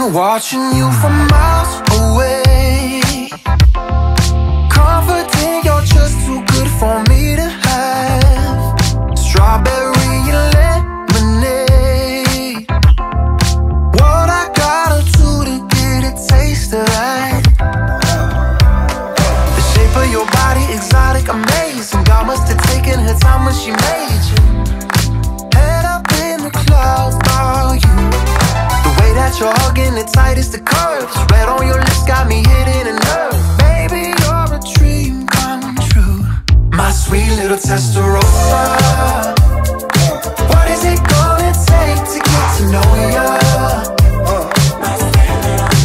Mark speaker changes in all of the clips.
Speaker 1: been watching you from miles away. Comforting, you're just too good for me to have. Strawberry and lemonade. What I gotta do to get a taste of that? The shape of your body, exotic, amazing. God must have taken her time when she made you're hugging it tight as the curves. Red on your lips got me hitting a nerve. Baby, you're a dream come true. My sweet little Testarossa. What is it gonna take to get to know ya?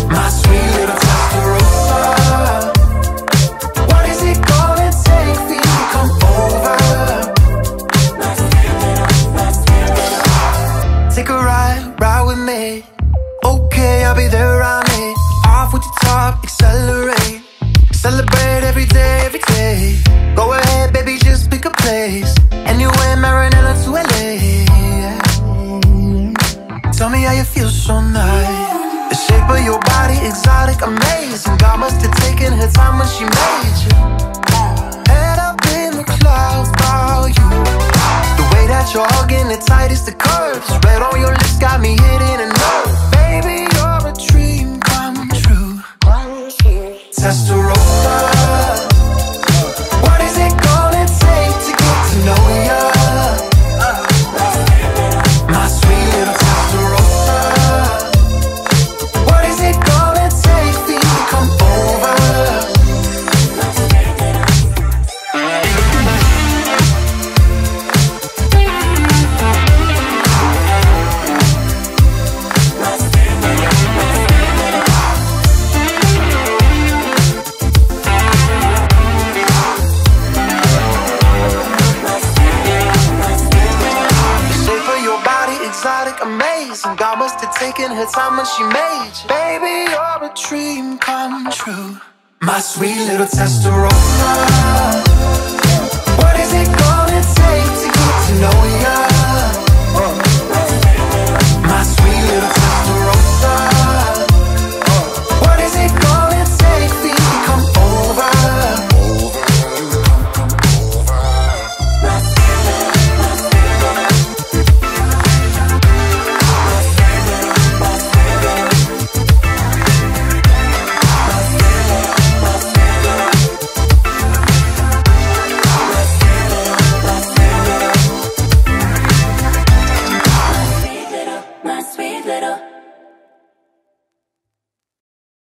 Speaker 1: My sweet little. What is it gonna take for you to come over? Take a ride, ride with me. Okay, I'll be there around it. Off with the top, accelerate. Celebrate every day, every day. Go ahead, baby, just pick a place. Anywhere, Maranello to LA. Tell me how you feel so nice. The shape of your body, exotic, amazing. God must have taken her time when she made you. Head up in the clouds, about you. The way that you're hugging it tight as the curves. Red on your lips Testarossa. What Taken her time when she made you. Baby, you're a dream come true. My sweet little Testarossa. What is it gonna take to get to know ya?